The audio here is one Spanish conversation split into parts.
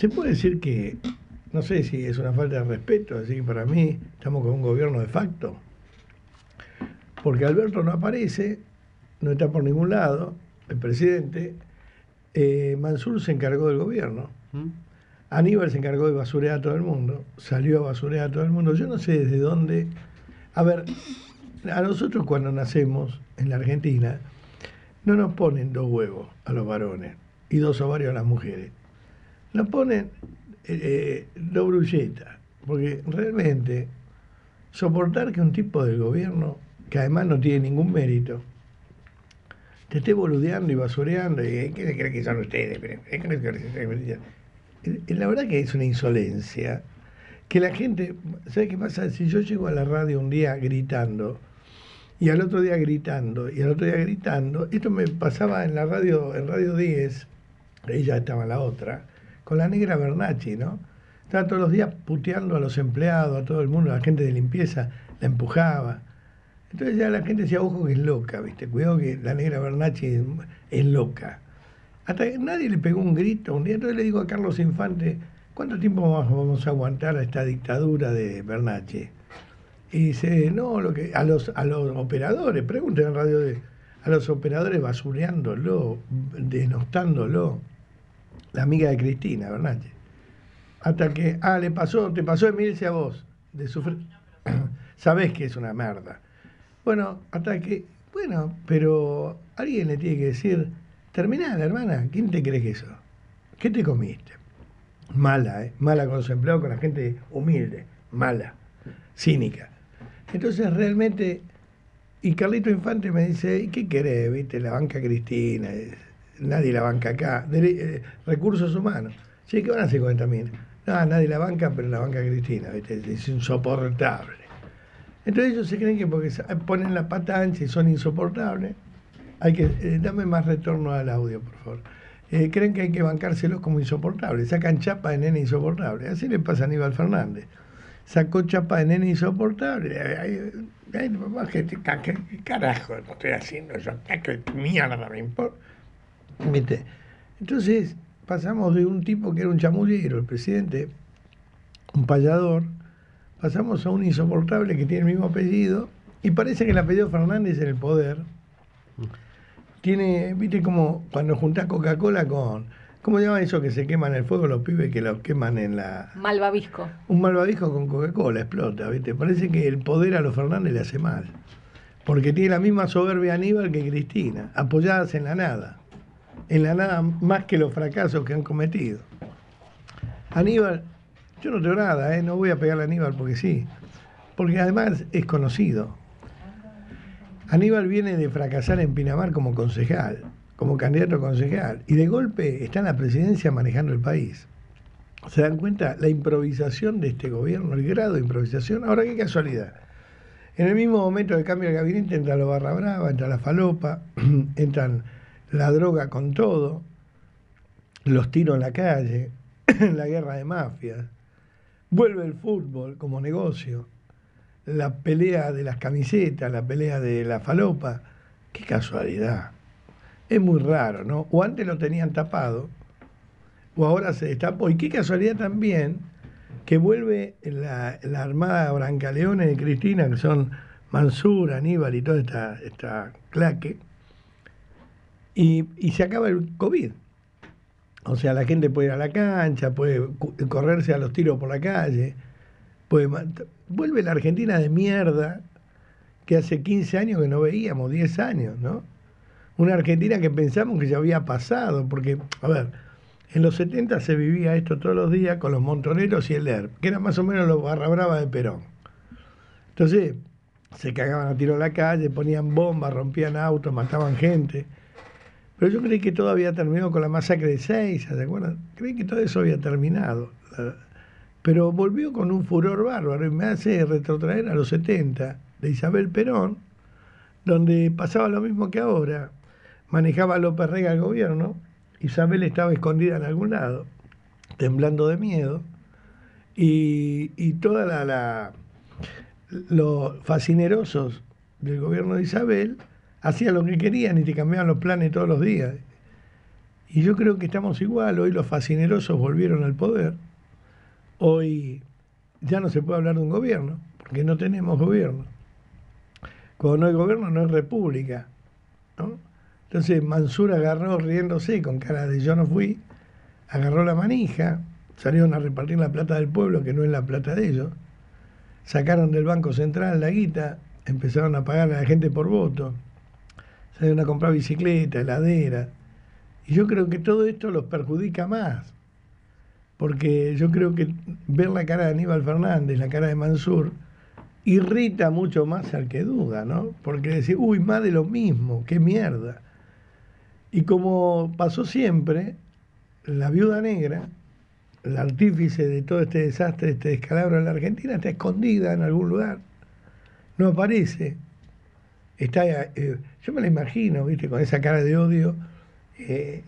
Se puede decir que, no sé si es una falta de respeto, así que para mí estamos con un gobierno de facto, porque Alberto no aparece, no está por ningún lado, el presidente, eh, Mansur se encargó del gobierno. ¿Mm? Aníbal se encargó de basurear a todo el mundo, salió a basurear a todo el mundo. Yo no sé desde dónde. A ver, a nosotros cuando nacemos en la Argentina, no nos ponen dos huevos a los varones y dos ovarios a las mujeres. Nos ponen eh, dos brulletas, porque realmente soportar que un tipo del gobierno, que además no tiene ningún mérito, te esté boludeando y basureando, y ¿qué creen que son ustedes? La verdad que es una insolencia. Que la gente, ¿sabe qué pasa? Si yo llego a la radio un día gritando, y al otro día gritando, y al otro día gritando, esto me pasaba en la radio, en Radio 10, ella estaba en la otra, con la negra Bernacci, ¿no? Estaba todos los días puteando a los empleados, a todo el mundo, a la gente de limpieza, la empujaba. Entonces ya la gente decía, ojo que es loca, ¿viste? Cuidado que la negra Bernacci es, loca. Hasta que nadie le pegó un grito un día. Entonces le digo a Carlos Infante, ¿cuánto tiempo vamos a aguantar a esta dictadura de Bernacci? Y dice, no, lo que, a los, a los operadores, pregunten en radio a los operadores basureándolo, denostándolo. La amiga de Cristina, Bernacci. Hasta que, ah, le pasó, te pasó Emilce a vos, de sufrir. Sabés que es una merda. Bueno, hasta que, bueno, pero alguien le tiene que decir, terminá, hermana, ¿quién te cree que eso? ¿Qué te comiste? Mala, ¿eh? Mala con los empleados, con la gente humilde, mala, cínica. Entonces realmente, y Carlito Infante me dice, ¿y qué querés? ¿Viste? La banca Cristina, nadie la banca acá, eh, recursos humanos. Sí, ¿qué van a hacer con esta mina? No, nadie la banca, pero la banca Cristina, ¿viste? Es insoportable. Entonces ellos se creen que porque ponen la pata ancha y son insoportables, hay que, eh, dame más retorno al audio, por favor. Eh, creen que hay que bancárselos como insoportables, sacan chapa de nene insoportable. Así le pasa a Aníbal Fernández. Sacó chapa de nene insoportable. Ay, ¿qué, carajo no estoy haciendo yo? ¿Qué mierda me importa? ¿Viste? Entonces pasamos de un tipo que era un chamullero, el presidente, un payador, pasamos a un insoportable que tiene el mismo apellido y parece que el apellido Fernández en el poder tiene, viste como cuando juntás Coca-Cola con, ¿cómo se llama eso que se queman en el fuego los pibes que los queman en la... Malvavisco. Un malvavisco con Coca-Cola explota, viste. Parece que el poder a los Fernández le hace mal. Porque tiene la misma soberbia Aníbal que Cristina, apoyadas en la nada. En la nada más que los fracasos que han cometido. Aníbal yo no tengo nada, ¿eh? no voy a pegarle a Aníbal porque sí. Porque además es conocido. Aníbal viene de fracasar en Pinamar como concejal, como candidato a concejal, y de golpe está en la presidencia manejando el país. ¿Se dan cuenta la improvisación de este gobierno, el grado de improvisación? Ahora, qué casualidad. En el mismo momento de cambio de gabinete entra la barra brava, entra la falopa, entran la droga con todo, los tiros en la calle, la guerra de mafias, Vuelve el fútbol como negocio, la pelea de las camisetas, la pelea de la falopa. Qué casualidad. Es muy raro, ¿no? O antes lo tenían tapado, o ahora se destapó. Y qué casualidad también que vuelve la, armada Brancaleones de Cristina, que son Mansur, Aníbal y toda esta, esta claque, y, y se acaba el COVID. O sea, la gente puede ir a la cancha, puede correrse a los tiros por la calle. Puede, vuelve la Argentina de mierda que hace 15 años que no veíamos, 10 años, ¿no? Una Argentina que pensamos que ya había pasado, porque, a ver, en los 70 se vivía esto todos los días con los montoneros y el ERP, que era más o menos los barra brava de Perón. Entonces, se cagaban a tiro a la calle, ponían bombas, rompían autos, mataban gente. Pero yo creí que todo había terminado con la masacre de Seiza, ¿se acuerdan? Creí que todo eso había terminado. Pero volvió con un furor bárbaro y me hace retrotraer a los 70 de Isabel Perón, donde pasaba lo mismo que ahora. Manejaba López Rega el gobierno, Isabel estaba escondida en algún lado, temblando de miedo, y, y toda la, la los fascinerosos del gobierno de Isabel hacían lo que querían y te cambiaban los planes todos los días. Y yo creo que estamos igual, hoy los fascinerosos volvieron al poder, hoy ya no se puede hablar de un gobierno, porque no tenemos gobierno. Cuando no hay gobierno no hay república. Entonces Mansur agarró riéndose con cara de yo no fui, agarró la manija, salieron a repartir la plata del pueblo, que no es la plata de ellos, sacaron del Banco Central la guita, empezaron a pagar a la gente por voto, salieron a comprar bicicleta, heladera. Y yo creo que todo esto los perjudica más, porque yo creo que ver la cara de Aníbal Fernández, la cara de Mansur, irrita mucho más al que duda, ¿no? Porque decir, uy, más de lo mismo, qué mierda. Y como pasó siempre, la viuda negra, el artífice de todo este desastre, este descalabro en la Argentina, está escondida en algún lugar. No aparece. Está, eh, yo me la imagino, ¿viste? Con esa cara de odio, eh,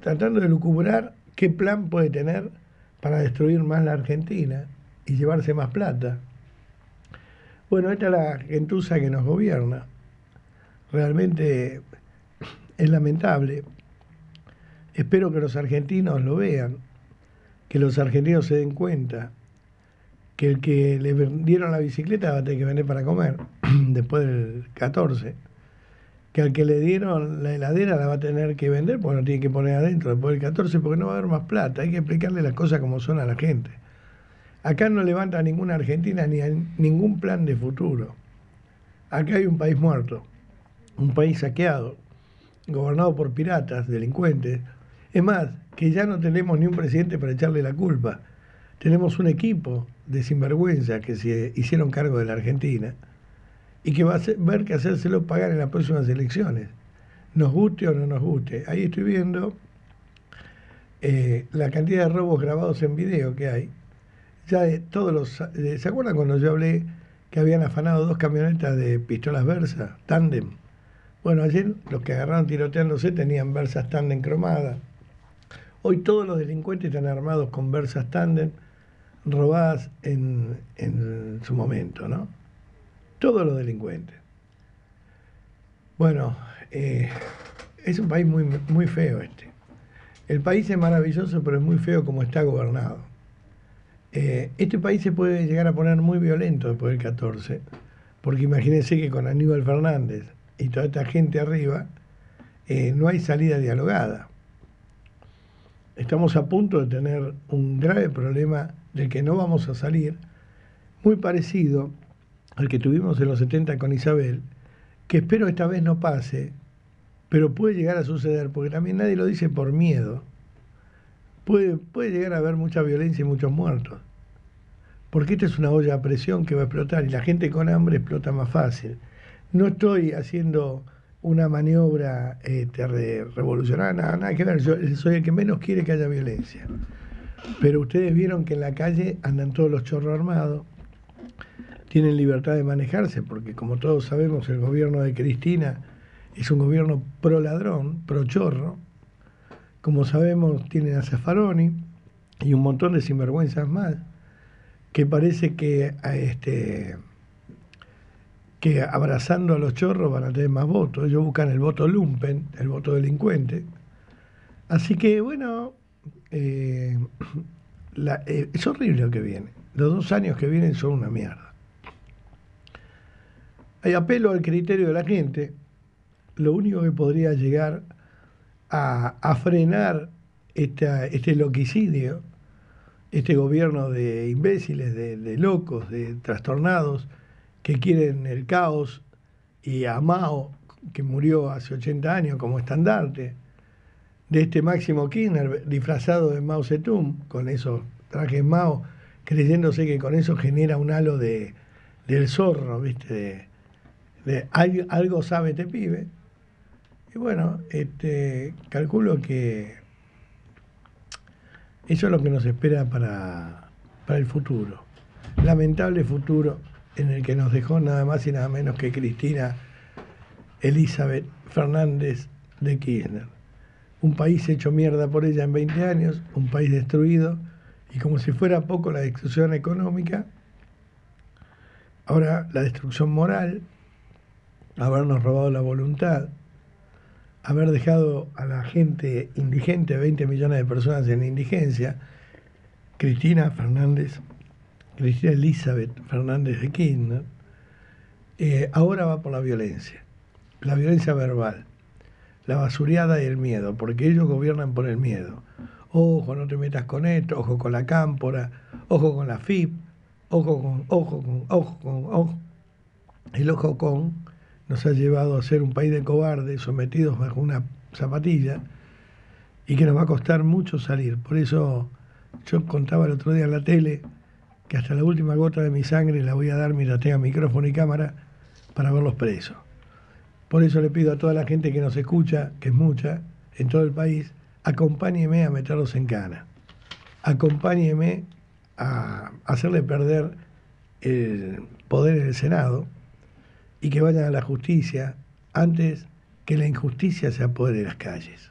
tratando de lucubrar qué plan puede tener para destruir más la Argentina y llevarse más plata. Bueno, esta es la gentuza que nos gobierna. Realmente es lamentable. Espero que los argentinos lo vean, que los argentinos se den cuenta que el que le vendieron la bicicleta va a tener que vender para comer después del 14, que al que le dieron la heladera la va a tener que vender porque no tiene que poner adentro después del 14 porque no va a haber más plata, hay que explicarle las cosas como son a la gente. Acá no levanta ninguna Argentina ni ningún plan de futuro. Acá hay un país muerto, un país saqueado, gobernado por piratas, delincuentes. Es más, que ya no tenemos ni un presidente para echarle la culpa. Tenemos un equipo de sinvergüenza que se hicieron cargo de la Argentina y que va a ver que hacérselo pagar en las próximas elecciones. Nos guste o no nos guste. Ahí estoy viendo eh, la cantidad de robos grabados en video que hay. Ya de todos los. ¿Se acuerdan cuando yo hablé que habían afanado dos camionetas de pistolas Versa, tándem? Bueno, ayer los que agarraron tiroteándose tenían versas tándem cromadas. Hoy todos los delincuentes están armados con versas tándem robadas en, su momento, ¿no? Todos los delincuentes. Bueno, eh, es un país muy, muy feo este. El país es maravilloso, pero es muy feo como está gobernado. Eh, este país se puede llegar a poner muy violento después del 14, porque imagínense que con Aníbal Fernández, y toda esta gente arriba, eh, no hay salida dialogada. Estamos a punto de tener un grave problema del que no vamos a salir, muy parecido al que tuvimos en los 70 con Isabel, que espero esta vez no pase, pero puede llegar a suceder, porque también nadie lo dice por miedo. Puede, puede llegar a haber mucha violencia y muchos muertos. Porque esta es una olla a presión que va a explotar y la gente con hambre explota más fácil. No estoy haciendo una maniobra este, revolucionaria, nada, nada, que ver. Yo soy el que menos quiere que haya violencia. Pero ustedes vieron que en la calle andan todos los chorros armados, tienen libertad de manejarse, porque como todos sabemos, el gobierno de Cristina es un gobierno pro ladrón, pro chorro. Como sabemos, tienen a Zaffaroni y un montón de sinvergüenzas más, que parece que este que abrazando a los chorros van a tener más votos. Ellos buscan el voto lumpen, el voto delincuente. Así que, bueno, eh, eh, es horrible lo que viene. Los dos años que vienen son una mierda. Apelo al criterio de la gente. Lo único que podría llegar a, frenar este loquicidio, este gobierno de imbéciles, de locos, de trastornados, que quieren el caos y a Mao, que murió hace 80 años como estandarte, de este Máximo Kirchner disfrazado de Mao Zedong, con esos trajes Mao, creyéndose que con eso genera un halo de, del zorro, ¿viste? De, algo sabe este pibe. Y bueno, este, calculo que eso es lo que nos espera para, para el futuro. Lamentable futuro en el que nos dejó nada más y nada menos que Cristina Elizabeth Fernández de Kirchner. Un país hecho mierda por ella en 20 años, un país destruido, y como si fuera poco la destrucción económica, ahora la destrucción moral, habernos robado la voluntad, haber dejado a la gente indigente, 20 millones de personas en indigencia, Cristina Fernández, Cristina Elizabeth Fernández de Kirchner, eh, ahora va por la violencia, la violencia verbal, la basuriada y el miedo, porque ellos gobiernan por el miedo. Ojo, no te metas con esto, ojo con la cámpora, ojo con la FIP, ojo con, ojo con, ojo con, ojo. El ojo con nos ha llevado a ser un país de cobardes sometidos bajo una zapatilla y que nos va a costar mucho salir. Por eso yo contaba el otro día en la tele que hasta la última gota de mi sangre la voy a dar mientras tenga micrófono y cámara para verlos presos. Por eso le pido a toda la gente que nos escucha, que es mucha, en todo el país, acompáñeme a meterlos en cana. Acompáñeme a hacerle perder el poder en el Senado y que vayan a la justicia antes que la injusticia se apodere de las calles.